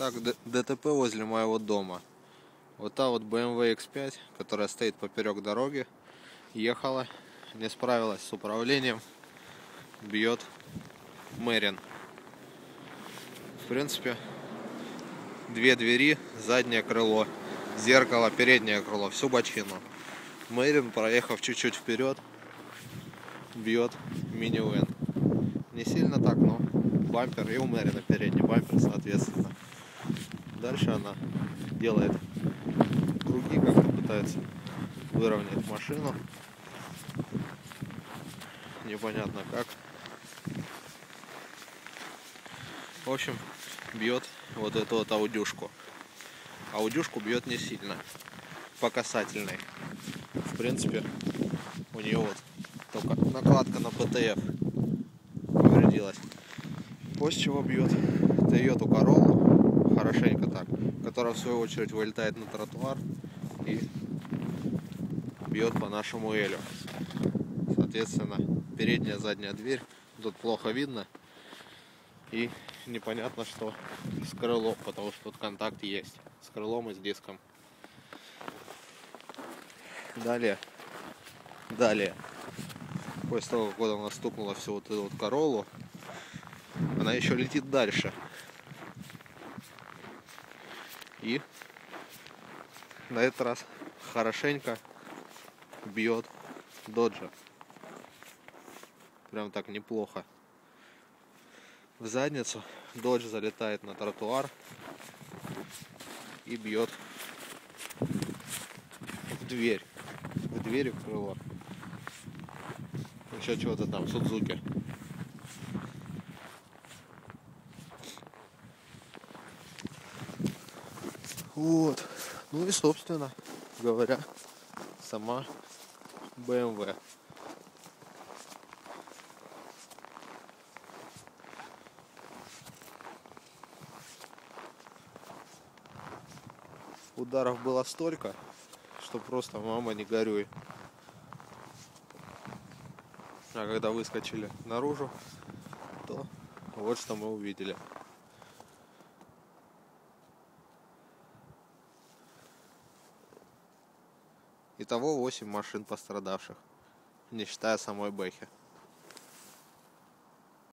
Так, ДТП возле моего дома. Вот та вот BMW X5, которая стоит поперек дороги, ехала, не справилась с управлением, бьет Мэрин. В принципе, две двери, заднее крыло, зеркало, переднее крыло, всю бочину. Мэрин, проехав чуть-чуть вперед, бьет минивэн. Не сильно так, но бампер и у Мэрина передний бампер, соответственно. Дальше она делает круги, как пытается выровнять машину. Непонятно как. В общем, бьет вот эту вот аудюшку. Аудюшку бьет не сильно. По касательной. В принципе, у нее вот только накладка на ПТФ повредилась. После чего бьет Toyota Corolla хорошенько так, которая в свою очередь вылетает на тротуар и бьет по нашему Элю. Соответственно, передняя, задняя дверь тут плохо видно и непонятно, что с крылом, потому что тут контакт есть с крылом и с диском. Далее, далее, после того, как она стукнула всю вот эту вот королу, она еще летит дальше. И на этот раз хорошенько бьет доджа. Прям так неплохо. В задницу додж залетает на тротуар и бьет в дверь. В дверь в крыло. Еще чего-то там, Судзуки. Вот. Ну и, собственно говоря, сама BMW. Ударов было столько, что просто мама не горюй. А когда выскочили наружу, то вот что мы увидели. Итого 8 машин пострадавших, не считая самой Бэхи.